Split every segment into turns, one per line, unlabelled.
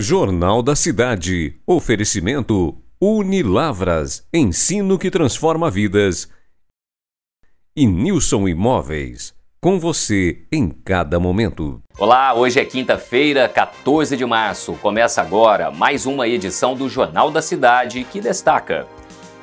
Jornal da Cidade. Oferecimento Unilavras. Ensino que transforma vidas. E Nilson Imóveis. Com você em cada momento.
Olá, hoje é quinta-feira, 14 de março. Começa agora mais uma edição do Jornal da Cidade que destaca.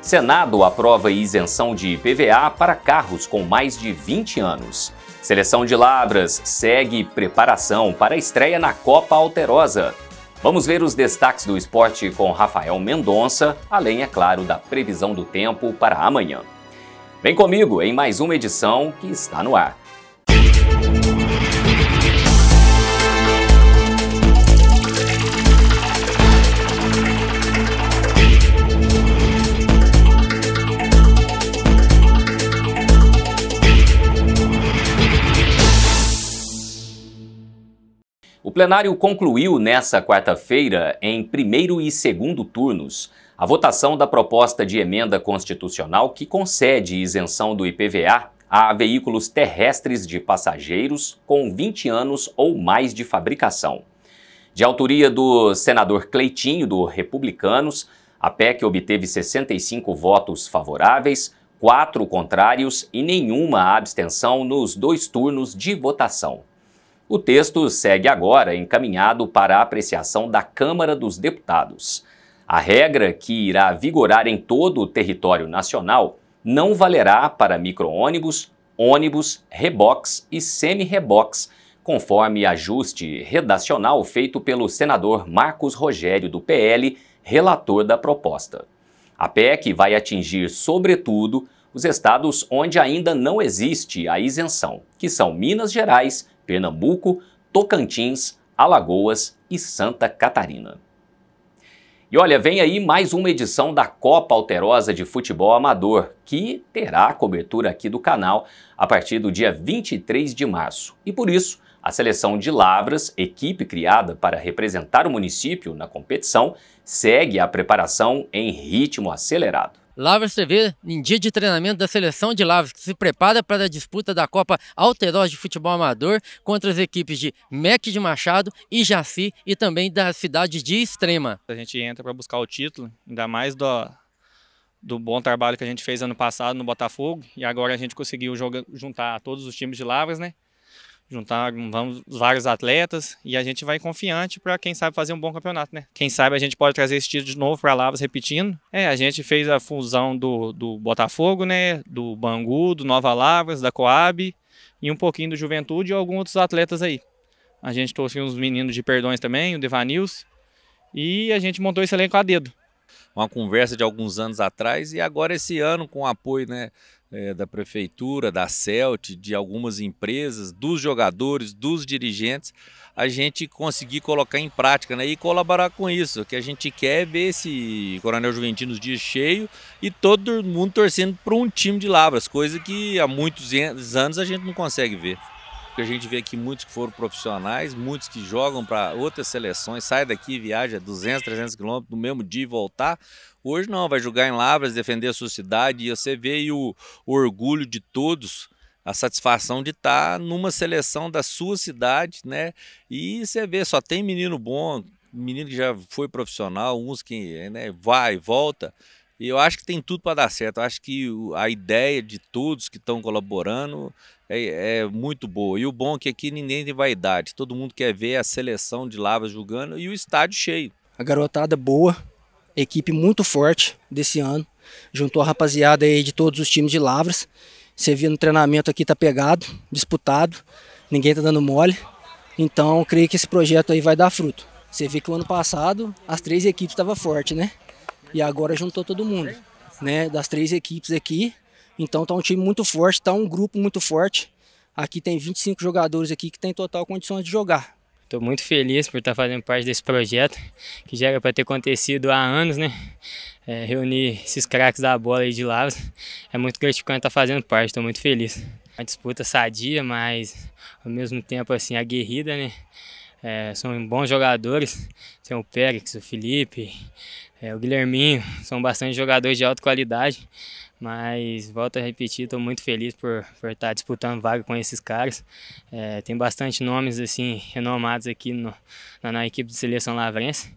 Senado aprova isenção de IPVA para carros com mais de 20 anos. Seleção de Labras segue preparação para a estreia na Copa Alterosa. Vamos ver os destaques do esporte com Rafael Mendonça, além, é claro, da previsão do tempo para amanhã. Vem comigo em mais uma edição que está no ar. O plenário concluiu nessa quarta-feira, em primeiro e segundo turnos, a votação da proposta de emenda constitucional que concede isenção do IPVA a veículos terrestres de passageiros com 20 anos ou mais de fabricação. De autoria do senador Cleitinho, do Republicanos, a PEC obteve 65 votos favoráveis, quatro contrários e nenhuma abstenção nos dois turnos de votação. O texto segue agora encaminhado para a apreciação da Câmara dos Deputados. A regra, que irá vigorar em todo o território nacional, não valerá para micro-ônibus, ônibus, rebox e semi-rebox, conforme ajuste redacional feito pelo senador Marcos Rogério, do PL, relator da proposta. A PEC vai atingir, sobretudo, os estados onde ainda não existe a isenção, que são Minas Gerais, Pernambuco, Tocantins, Alagoas e Santa Catarina. E olha, vem aí mais uma edição da Copa Alterosa de Futebol Amador, que terá cobertura aqui do canal a partir do dia 23 de março. E por isso, a seleção de Lavras, equipe criada para representar o município na competição, segue a preparação em ritmo acelerado.
Lavras TV em dia de treinamento da seleção de Lavras, que se prepara para a disputa da Copa Alterosa de Futebol Amador contra as equipes de MEC de Machado e Jaci e também da cidade de Extrema.
A gente entra para buscar o título, ainda mais do, do bom trabalho que a gente fez ano passado no Botafogo e agora a gente conseguiu jogar, juntar todos os times de Lavras, né? Juntar vamos, vários atletas e a gente vai confiante para quem sabe fazer um bom campeonato, né? Quem sabe a gente pode trazer esse título de novo para Lavras repetindo. É, a gente fez a fusão do, do Botafogo, né? Do Bangu, do Nova Lavras, da Coab e um pouquinho do Juventude e alguns outros atletas aí. A gente trouxe uns meninos de perdões também, o Devanils, e a gente montou esse elenco a dedo.
Uma conversa de alguns anos atrás e agora esse ano com o apoio, né? É, da prefeitura, da CELT, de algumas empresas, dos jogadores, dos dirigentes, a gente conseguir colocar em prática né, e colaborar com isso. O que a gente quer é ver esse Coronel Juventino nos dias cheio e todo mundo torcendo para um time de Lavras, coisa que há muitos anos a gente não consegue ver. A gente vê aqui muitos que foram profissionais, muitos que jogam para outras seleções, sai daqui, viaja 200, 300 quilômetros no mesmo dia e voltar. Hoje não, vai jogar em Lavras, defender a sua cidade e você vê o, o orgulho de todos, a satisfação de estar tá numa seleção da sua cidade, né? E você vê, só tem menino bom, menino que já foi profissional, uns que né, vai e volta. E eu acho que tem tudo para dar certo. Eu acho que a ideia de todos que estão colaborando é, é, muito boa. E o bom é que aqui ninguém tem vaidade. Todo mundo quer ver a seleção de Lavras jogando e o estádio cheio.
A garotada boa, equipe muito forte desse ano. Juntou a rapaziada aí de todos os times de Lavras. Você viu no treinamento aqui tá pegado, disputado. Ninguém tá dando mole. Então, creio que esse projeto aí vai dar fruto. Você vê que o ano passado as três equipes estavam fortes, né? E agora juntou todo mundo, né? Das três equipes aqui. Então tá um time muito forte, tá um grupo muito forte. Aqui tem 25 jogadores aqui que tem total condições de jogar.
Estou muito feliz por estar fazendo parte desse projeto, que já era para ter acontecido há anos, né? É, reunir esses craques da bola aí de lado. É muito gratificante estar fazendo parte, estou muito feliz. A disputa sadia, mas ao mesmo tempo assim, aguerrida, né? É, são bons jogadores, tem o Pérez, o Felipe, é, o Guilherminho, são bastante jogadores de alta qualidade, Mas volto a repetir, estou muito feliz por, estar disputando vaga com esses caras. É, tem bastante nomes assim renomados aqui no, na, na equipe de seleção lavrense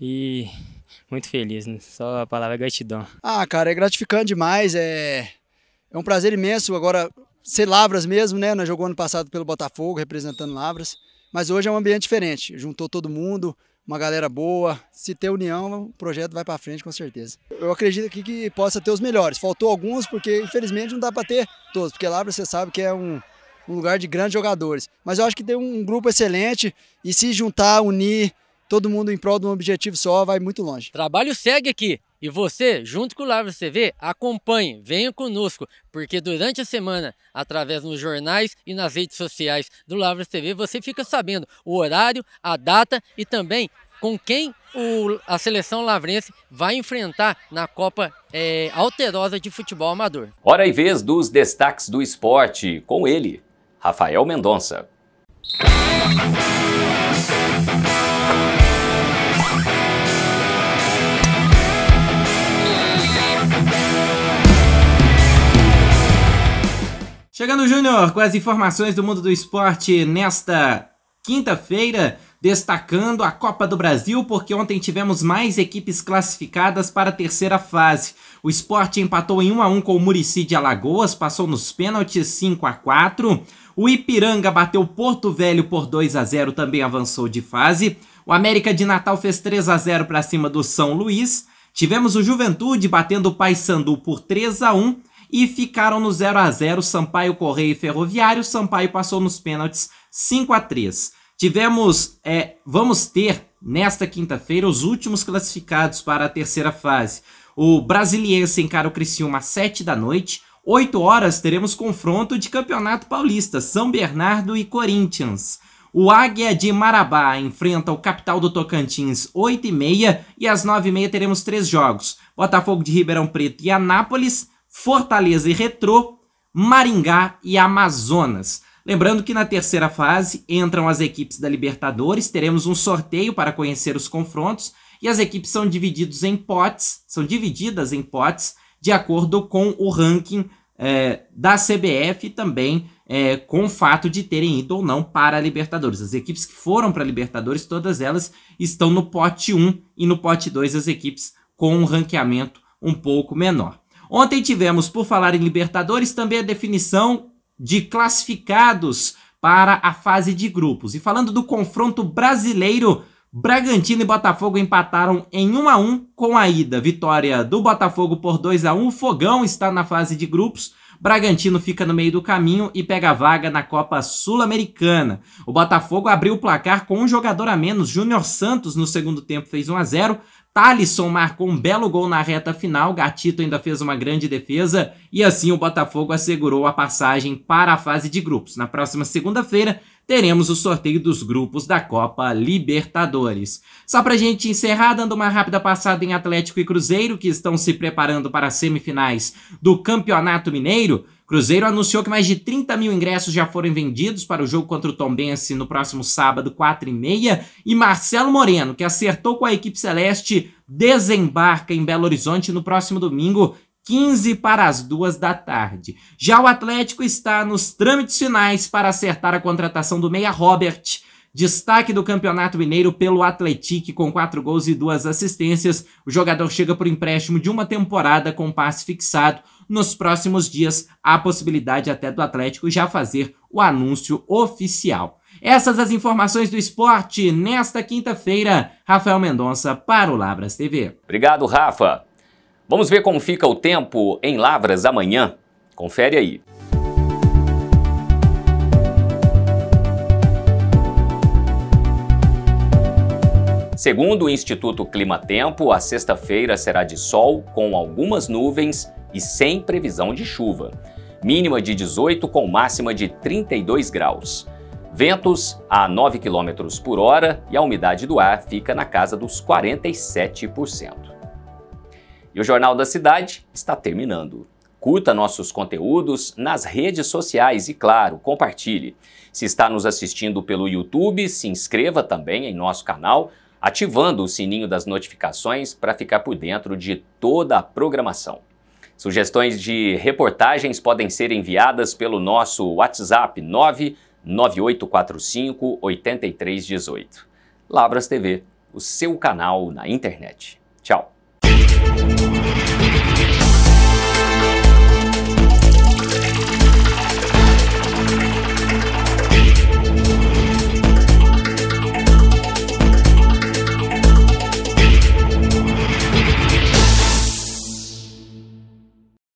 e muito feliz, né? só a palavra gratidão.
Ah, cara, é gratificante demais, é, é um prazer imenso agora ser Lavras mesmo, né? Nós jogou ano passado pelo Botafogo, representando Lavras, mas hoje é um ambiente diferente, juntou todo mundo, uma galera boa. Se ter união, o projeto vai para frente com certeza. Eu acredito aqui que possa ter os melhores. Faltou alguns porque infelizmente não dá para ter todos, porque lá você sabe que é um, um lugar de grandes jogadores. Mas eu acho que tem um grupo excelente e se juntar, unir todo mundo em prol de um objetivo só, vai muito longe.
Trabalho segue aqui. E você, junto com o Lavras TV, acompanhe, venha conosco, porque durante a semana, através dos jornais e nas redes sociais do Lavras TV, você fica sabendo o horário, a data e também com quem o, a seleção lavrense vai enfrentar na Copa é, Alterosa de Futebol Amador.
Hora e vez dos destaques do esporte, com ele, Rafael Mendonça.
Chegando Júnior com as informações do mundo do esporte nesta quinta-feira, destacando a Copa do Brasil, porque ontem tivemos mais equipes classificadas para a terceira fase. O esporte empatou em 1 a 1 com o Murici de Alagoas, passou nos pênaltis 5 a 4. O Ipiranga bateu Porto Velho por 2 a 0, também avançou de fase. O América de Natal fez 3 a 0 para cima do São Luís. Tivemos o Juventude batendo o Paysandu por 3 a 1 e ficaram no 0 a 0 Sampaio Correia e Ferroviário. Sampaio passou nos pênaltis 5 a 3 Tivemos, é, vamos ter nesta quinta-feira os últimos classificados para a terceira fase. O Brasiliense encara o Criciúma às 7 da noite. 8 horas teremos confronto de Campeonato Paulista, São Bernardo e Corinthians. O Águia de Marabá enfrenta o capital do Tocantins 8 e e às 9 e meia teremos três jogos. Botafogo de Ribeirão Preto e Anápolis, Fortaleza e Retrô, Maringá e Amazonas. Lembrando que na terceira fase entram as equipes da Libertadores, teremos um sorteio para conhecer os confrontos e as equipes são divididas em potes, são divididas em potes de acordo com o ranking é, da CBF e também é, com o fato de terem ido ou não para a Libertadores. As equipes que foram para a Libertadores, todas elas estão no pote 1 e no pote 2 as equipes com um ranqueamento um pouco menor. Ontem tivemos, por falar em Libertadores, também a definição de classificados para a fase de grupos. E falando do confronto brasileiro, Bragantino e Botafogo empataram em 1 a 1 com a ida. Vitória do Botafogo por 2 a 1. O Fogão está na fase de grupos. Bragantino fica no meio do caminho e pega a vaga na Copa Sul-Americana. O Botafogo abriu o placar com um jogador a menos. Júnior Santos no segundo tempo fez 1 a 0. Talisson marcou um belo gol na reta final, Gatito ainda fez uma grande defesa e assim o Botafogo assegurou a passagem para a fase de grupos. Na próxima segunda-feira teremos o sorteio dos grupos da Copa Libertadores. Só para a gente encerrar, dando uma rápida passada em Atlético e Cruzeiro, que estão se preparando para as semifinais do Campeonato Mineiro. Cruzeiro anunciou que mais de 30 mil ingressos já foram vendidos para o jogo contra o Tombense no próximo sábado, 4 e meia. E Marcelo Moreno, que acertou com a equipe celeste, desembarca em Belo Horizonte no próximo domingo, 15 para as 2 da tarde. Já o Atlético está nos trâmites finais para acertar a contratação do meia Robert, destaque do Campeonato Mineiro pelo Atlético com 4 gols e 2 assistências. O jogador chega por empréstimo de uma temporada com passe fixado nos próximos dias há a possibilidade até do Atlético já fazer o anúncio oficial. Essas as informações do esporte nesta quinta-feira. Rafael Mendonça para o Lavras TV.
Obrigado, Rafa. Vamos ver como fica o tempo em Lavras amanhã. Confere aí. Segundo o Instituto Clima Tempo, a sexta-feira será de sol com algumas nuvens e sem previsão de chuva. Mínima de 18 com máxima de 32 graus. Ventos a 9 km por hora e a umidade do ar fica na casa dos 47%. E o Jornal da Cidade está terminando. Curta nossos conteúdos nas redes sociais e, claro, compartilhe. Se está nos assistindo pelo YouTube, se inscreva também em nosso canal, ativando o sininho das notificações para ficar por dentro de toda a programação. Sugestões de reportagens podem ser enviadas pelo nosso WhatsApp 99845 8318. Lavras TV, o seu canal na internet. Tchau.